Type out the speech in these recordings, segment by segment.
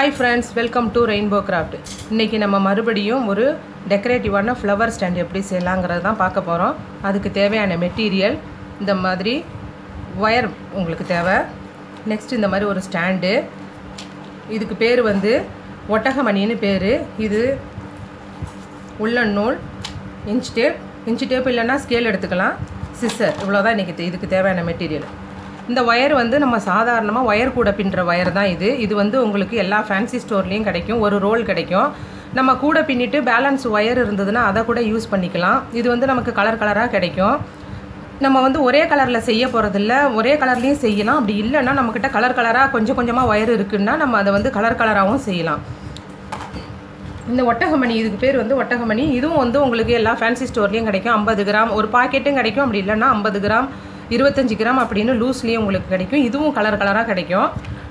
Hi friends welcome to Rainbow Craft இன்றைக்கி நம்ம மறுபடியும் ஒரு டெக்கரேட்டிவான ஃப்ளவர் ஸ்டாண்ட் எப்படி செய்யலாங்கிறது தான் பார்க்க போகிறோம் அதுக்கு தேவையான மெட்டீரியல் இந்த மாதிரி ஒயர் உங்களுக்கு தேவை. நெக்ஸ்ட் இந்த மாதிரி ஒரு ஸ்டாண்டு இதுக்கு பேர் வந்து ஒட்டகமணின்னு பேர். இது உள்ளன் நூல் இன்ச் டேப் இன்ச் டேப் இல்லைன்னா ஸ்கேல் எடுத்துக்கலாம். சிஸ்ஸர் இவ்வளோதான் இன்றைக்கி இதுக்கு தேவையான மெட்டீரியல் இந்த ஒயர் வந்து நம்ம சாதாரணமாக ஒயர் கூட பின்னுற ஒயர் தான் இது. இது வந்து உங்களுக்கு எல்லா ஃபேன்சி ஸ்டோர்லேயும் கிடைக்கும். ஒரு ரோல் கிடைக்கும். நம்ம கூட பின்னிட்டு பேலன்ஸ் ஒயர் இருந்ததுன்னா அதை கூட யூஸ் பண்ணிக்கலாம். இது வந்து நமக்கு கலர் கலராக கிடைக்கும். நம்ம வந்து ஒரே கலரில் செய்ய போகிறதில்ல ஒரே கலர்லேயும் செய்யலாம். அப்படி இல்லைன்னா நம்மக்கிட்ட கலர் கலராக கொஞ்சம் கொஞ்சமாக ஒயர் இருக்குன்னா நம்ம அதை வந்து கலர் கலராகவும் செய்யலாம். இந்த ஒட்டகமணி இதுக்கு பேர் வந்து ஒட்டகமணி. இதுவும் வந்து உங்களுக்கு எல்லா ஃபேன்சி ஸ்டோர்லேயும் கிடைக்கும். ஐம்பது கிராம். ஒரு பாக்கெட்டும் கிடைக்கும். அப்படி இல்லைன்னா ஐம்பது கிராம். இருபத்தஞ்சி கிராம் அப்படின்னு லூஸ்லேயும் உங்களுக்கு கிடைக்கும். இதுவும் கலர் கலராக கிடைக்கும்.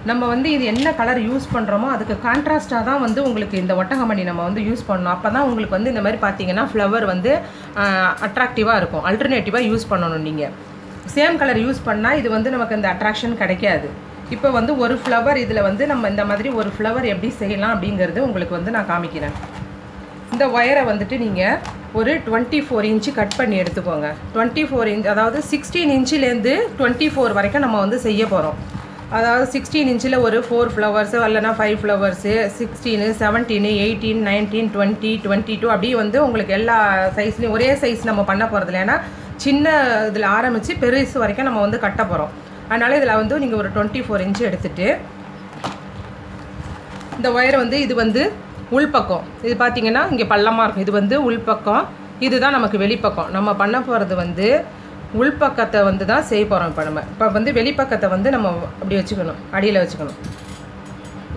நம்ம வந்து இது என்ன கலர் யூஸ் பண்ணுறோமோ அதுக்கு கான்ட்ராஸ்ட்டாக தான் வந்து உங்களுக்கு இந்த ஒட்டகமணி நம்ம வந்து யூஸ் பண்ணணும். அப்போ தான் உங்களுக்கு வந்து இந்த மாதிரி பார்த்தீங்கன்னா ஃப்ளவர் வந்து அட்ராக்டிவாக இருக்கும். அல்டர்னேட்டிவாக யூஸ் பண்ணணும் நீங்கள் சேம் கலர் யூஸ் பண்ணால் இது வந்து நமக்கு இந்த அட்ராக்ஷன் கிடைக்காது. இப்போ வந்து ஒரு ஃப்ளவர் இதில் வந்து நம்ம இந்த மாதிரி ஒரு ஃப்ளவர் எப்படி செய்யலாம் அப்படிங்கிறது உங்களுக்கு வந்து நான் காமிக்கிறேன். இந்த ஒயரை வந்துட்டு நீங்கள் ஒரு டுவெண்ட்டி ஃபோர் இன்ச்சு கட் பண்ணி எடுத்துக்கோங்க. டுவெண்ட்டி ஃபோர் இன்ச் அதாவது சிக்ஸ்டீன் இன்ச்சிலேருந்து டுவெண்ட்டி ஃபோர் வரைக்கும் நம்ம வந்து செய்ய போகிறோம் அதாவது சிக்ஸ்டீன் இன்ச்சில் ஒரு ஃபோர் ஃப்ளவர்ஸு இல்லைனா five flowers sixteen seventeen eighteen nineteen twenty twenty two அப்படியே வந்து உங்களுக்கு எல்லா சைஸ்லேயும் ஒரே சைஸ் நம்ம பண்ண போகிறதில்ல ஏன்னா சின்ன இதில் ஆரம்பித்து பெருசு வரைக்கும் நம்ம வந்து கட்ட போகிறோம் அதனால் இதில் வந்து நீங்கள் ஒரு டுவெண்ட்டி ஃபோர் இன்ச்சு எடுத்துகிட்டு இந்த ஒயர் வந்து இது வந்து உள்பக்கம். இது பார்த்திங்கன்னா இங்கே பள்ளமாக இருக்கும். இது வந்து உள்பக்கம். இதுதான் நமக்கு வெளிப்பக்கம். நம்ம பண்ண போகிறது வந்து உள்பக்கத்தை வந்து தான் செய்ய போகிறோம் இப்போ நம்ம. இப்போ வந்து வெளிப்பக்கத்தை வந்து நம்ம அப்படி வச்சுக்கணும். அடியில் வச்சுக்கணும்.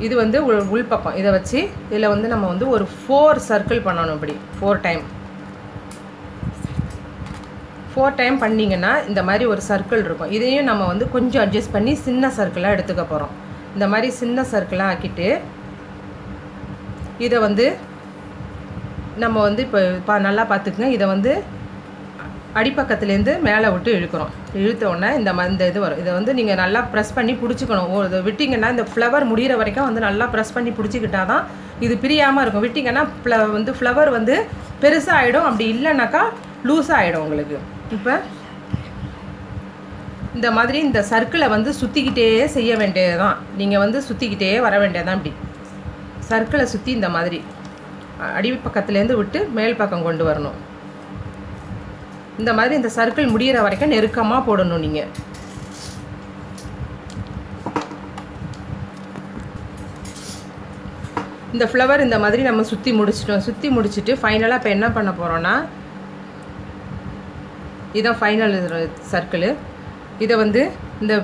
இது வந்து உள் உள்பக்கம். இதை வச்சு இதில் வந்து நம்ம வந்து ஒரு ஃபோர் சர்க்கிள் பண்ணணும் இப்படி. ஃபோர் டைம் ஃபோர் டைம் பண்ணிங்கன்னா இந்த மாதிரி ஒரு சர்க்கிள் இருக்கும். இதையும் நம்ம வந்து கொஞ்சம் அட்ஜஸ்ட் பண்ணி சின்ன சர்க்கிளாக எடுத்துக்க போகிறோம் இந்த மாதிரி சின்ன சர்க்கிளாக ஆக்கிட்டு இதை வந்து நம்ம வந்து இப்போ பா நல்லா பார்த்துக்குங்க. இதை வந்து அடிப்பக்கத்துலேருந்து மேலே விட்டு இழுக்கிறோம். இழுத்த உடனே இந்த ம இந்த இது வரும். இதை வந்து நீங்கள் நல்லா ப்ரெஸ் பண்ணி பிடிச்சிக்கணும். ஓ இதை விட்டிங்கன்னா இந்த ஃப்ளவர் முடிகிற வரைக்கும் வந்து நல்லா ப்ரெஸ் பண்ணி பிடிச்சிக்கிட்டா தான் இது பிரியாமல் இருக்கும். விட்டிங்கன்னா ஃப்ள வந்து ஃப்ளவர் வந்து பெருசாக ஆகிடும் அப்படி இல்லைனாக்கா லூஸாக ஆகிடும் உங்களுக்கு. இப்போ இந்த மாதிரி இந்த சர்க்கிளை வந்து சுற்றிக்கிட்டே செய்ய வேண்டியது தான் நீங்கள் வந்து சுற்றிக்கிட்டே வர வேண்டியதான் அப்படி சர்க்கிளை சுற்றி இந்த மாதிரி. அடி பக்கத்துலேருந்து விட்டு மேல் பக்கம் கொண்டு வரணும். இந்த மாதிரி இந்த சர்க்கிள் முடிகிற வரைக்கும் நெருக்கமாக போடணும் நீங்கள் இந்த ஃப்ளவர் இந்த மாதிரி நம்ம சுற்றி முடிச்சிட்டோம். சுற்றி முடிச்சுட்டு ஃபைனலாக இப்போ என்ன பண்ண போகிறோன்னா இதுதான் ஃபைனல் சர்க்கிள். இதை வந்து இந்த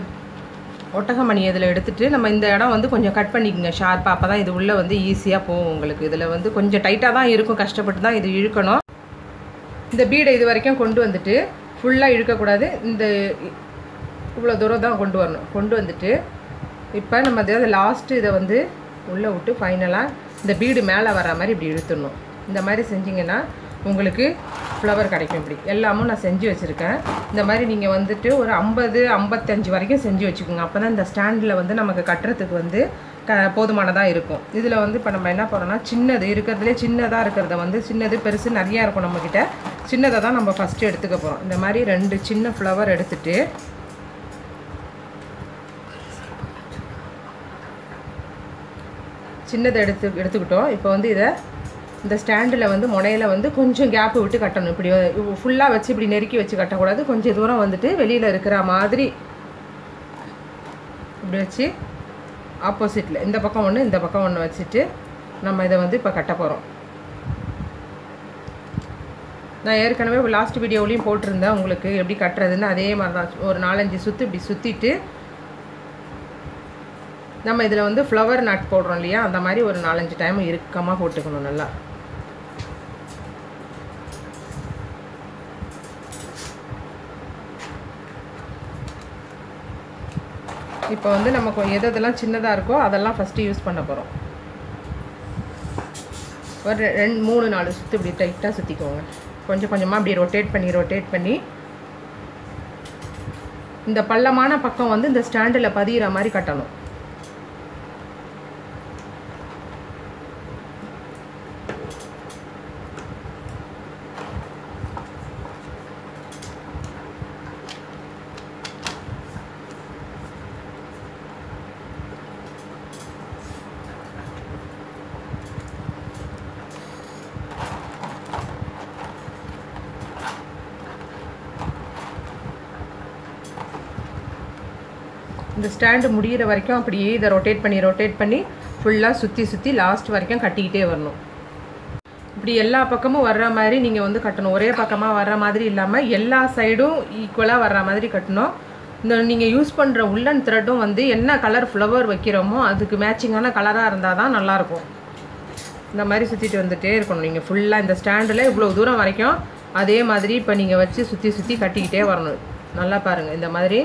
ஒட்டகமணி இதில் எடுத்துகிட்டு நம்ம இந்த இடம் வந்து கொஞ்சம் கட் பண்ணிக்கோங்க ஷார்ப்பாக அப்போ தான் இது உள்ளே வந்து ஈஸியாக போகும் உங்களுக்கு. இதில் வந்து கொஞ்சம் டைட்டாக தான் இருக்கும். கஷ்டப்பட்டு தான் இது இழுக்கணும். இந்த பீடை இது வரைக்கும் கொண்டு வந்துட்டு ஃபுல்லாக இழுக்கக்கூடாது. இந்த இவ்வளோ தூரம் தான் கொண்டு வரணும். கொண்டு வந்துட்டு இப்போ நம்ம அதாவது லாஸ்ட்டு இதை வந்து உள்ளே விட்டு ஃபைனலாக இந்த பீடு மேலே வர மாதிரி இப்படி இழுத்துடணும். இந்த மாதிரி செஞ்சிங்கன்னா உங்களுக்கு ஃப்ளவர் கிடைக்கும் இப்படி. எல்லாமும் நான் செஞ்சு வச்சுருக்கேன். இந்த மாதிரி நீங்கள் வந்துட்டு ஒரு ஐம்பது ஐம்பத்தஞ்சு வரைக்கும் செஞ்சு வச்சுக்கோங்க. அப்போ தான் இந்த ஸ்டாண்டில் வந்து நமக்கு கட்டுறதுக்கு வந்து க போதுமானதாக இருக்கும். இதில் வந்து இப்போ நம்ம என்ன பண்ணோம்னா சின்னது இருக்கிறதுலே சின்னதாக இருக்கிறத வந்து சின்னது பெருசு நிறையா இருக்கும் நம்மக்கிட்ட சின்னதை தான் நம்ம ஃபஸ்ட்டு எடுத்துக்க போகிறோம் இந்த மாதிரி ரெண்டு சின்ன ஃப்ளவர் எடுத்துகிட்டு சின்னதை எடுத்து எடுத்துக்கிட்டோம். இப்போ வந்து இதை இந்த ஸ்டாண்டில் வந்து முனையில் வந்து கொஞ்சம் கேப்பு விட்டு கட்டணும். இப்படி ஃபுல்லாக வச்சு இப்படி நெருக்கி வச்சு கட்டக்கூடாது. கொஞ்சம் தூரம் வந்துட்டு வெளியில் இருக்கிற மாதிரி இப்படி வச்சு ஆப்போசிட்டில் இந்த பக்கம் ஒன்று இந்த பக்கம் ஒன்று வச்சுட்டு நம்ம இதை வந்து இப்போ கட்ட போகிறோம் நான் ஏற்கனவே லாஸ்ட் வீடியோவிலையும் போட்டிருந்தேன் உங்களுக்கு எப்படி கட்டுறதுன்னு. அதே மாதிரி தான். ஒரு நாலஞ்சு சுற்று இப்படி சுற்றிட்டு நம்ம இதில் வந்து ஃப்ளவர் நட் போடுறோம் இல்லையா? அந்த மாதிரி ஒரு நாலஞ்சு டைம் இறுக்கமாக போட்டுக்கணும் நல்லா. இப்போ வந்து நமக்கு எது எதெல்லாம் சின்னதாக இருக்கோ அதெல்லாம் ஃபஸ்ட்டு யூஸ் பண்ண போகிறோம் ஒரு ரெண்டு மூணு நாலு சுற்று இப்படி டைட்டாக சுற்றிக்கோங்க கொஞ்சம் கொஞ்சமாக அப்படி ரொட்டேட் பண்ணி ரொட்டேட் பண்ணி. இந்த பள்ளமான பக்கம் வந்து இந்த ஸ்டாண்டில் பதிகிற மாதிரி கட்டணும். இந்த ஸ்டாண்டு முடிகிற வரைக்கும் அப்படியே இதை ரொட்டேட் பண்ணி ரொட்டேட் பண்ணி ஃபுல்லாக சுற்றி சுற்றி லாஸ்ட் வரைக்கும் கட்டிக்கிட்டே வரணும். இப்படி எல்லா பக்கமும் வர்ற மாதிரி நீங்கள் வந்து கட்டணும். ஒரே பக்கமாக வர்ற மாதிரி இல்லாமல் எல்லா சைடும் ஈக்குவலாக வர்ற மாதிரி கட்டணும். இந்த நீங்கள் யூஸ் பண்ணுற உள்ளன் த்ரெட்டும் வந்து என்ன கலர் ஃப்ளவர் வைக்கிறோமோ அதுக்கு மேட்சிங்கான கலராக இருந்தால் தான் நல்லாயிருக்கும். இந்த மாதிரி சுற்றிட்டு வந்துகிட்டே இருக்கணும். நீங்கள் ஃபுல்லாக இந்த ஸ்டாண்டில் இவ்வளோ தூரம் வரைக்கும் அதே மாதிரி இப்போ நீங்கள் வச்சு சுற்றி சுற்றி கட்டிக்கிட்டே வரணும். நல்லா பாருங்கள் இந்த மாதிரி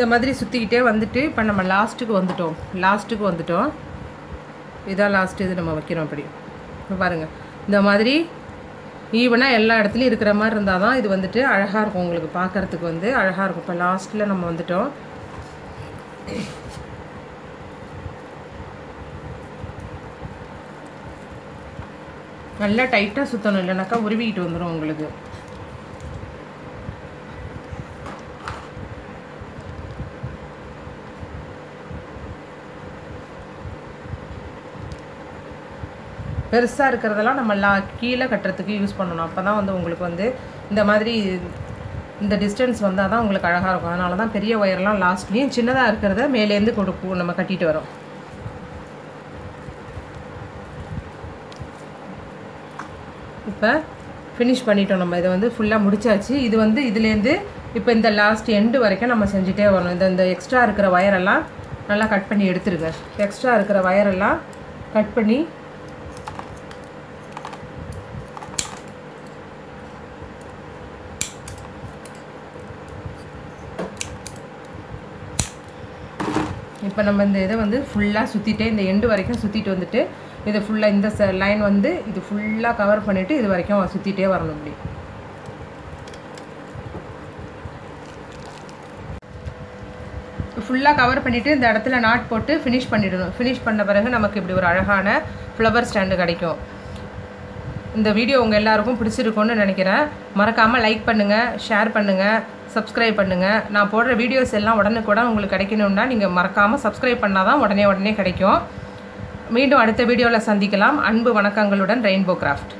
இந்த மாதிரி சுற்றிக்கிட்டே வந்துட்டு இப்போ நம்ம லாஸ்ட்டுக்கு வந்துட்டோம். லாஸ்ட்டுக்கு வந்துட்டோம். இதான் லாஸ்ட்டு இது நம்ம வைக்கிறோம் அப்படி பாருங்கள் இந்த மாதிரி ஈவனாக எல்லா இடத்துலையும் இருக்கிற மாதிரி இருந்தால் தான் இது வந்துட்டு அழகாக இருக்கும் உங்களுக்கு பார்க்குறதுக்கு வந்து. அழகாக இருக்கும். இப்போ லாஸ்ட்டில் நம்ம வந்துட்டோம். நல்லா டைட்டாக சுற்றணும் இல்லைனாக்கா உருவிக்கிட்டு வந்துடும் உங்களுக்கு. பெருசாக இருக்கிறதெல்லாம் நம்ம லா கீழே கட்டுறதுக்கு யூஸ் பண்ணணும். அப்போ தான் வந்து உங்களுக்கு வந்து இந்த மாதிரி இந்த டிஸ்டன்ஸ் வந்தால் தான் உங்களுக்கு அழகாக இருக்கும். அதனால தான் பெரிய ஒயர்லாம் லாஸ்ட்லேயும் சின்னதாக இருக்கிறத மேலேருந்து கொடுப்போம் நம்ம கட்டிட்டு வரோம். இப்போ ஃபினிஷ் பண்ணிட்டோம் நம்ம. இதை வந்து ஃபுல்லாக முடிச்சாச்சு. இது வந்து இதுலேருந்து இப்போ இந்த லாஸ்ட் எண்டு வரைக்கும் நம்ம செஞ்சுட்டே வரணும். இந்த இந்த எக்ஸ்ட்ரா இருக்கிற ஒயரெல்லாம் நல்லா கட் பண்ணி எடுத்துருங்க. எக்ஸ்ட்ரா இருக்கிற ஒயரெல்லாம் கட் பண்ணி இப்போ நம்ம இந்த இதை வந்து ஃபுல்லாக சுற்றிட்டே இந்த எண்டு வரைக்கும் சுற்றிட்டு வந்துட்டு இதை ஃபுல்லாக இந்த லைன் வந்து இது ஃபுல்லாக கவர் பண்ணிவிட்டு இது வரைக்கும் சுற்றிட்டே வரணும் இப்படி. ஃபுல்லாக கவர் பண்ணிவிட்டு இந்த இடத்துல நாட் போட்டு ஃபினிஷ் பண்ணிடணும். ஃபினிஷ் பண்ண பிறகு நமக்கு இப்படி ஒரு அழகான ஃப்ளவர் ஸ்டாண்டு கிடைக்கும். இந்த வீடியோ உங்கள் எல்லாருக்கும் பிடிச்சிருக்கும்னு நினைக்கிறேன். மறக்காமல் லைக் பண்ணுங்கள் ஷேர் பண்ணுங்கள் சப்ஸ்கிரைப் பண்ணுங்கள் நான் போடுற வீடியோஸ் எல்லாம் உடனுக்குடன் உங்களுக்கு கிடைக்கணும்னா நீங்கள் மறக்காமல் சப்ஸ்கிரைப் பண்ணால் தான் உடனே உடனே கிடைக்கும். மீண்டும் அடுத்த வீடியோவில் சந்திக்கலாம். அன்பு வணக்கங்களுடன் ரெயின்போ கிராஃப்ட்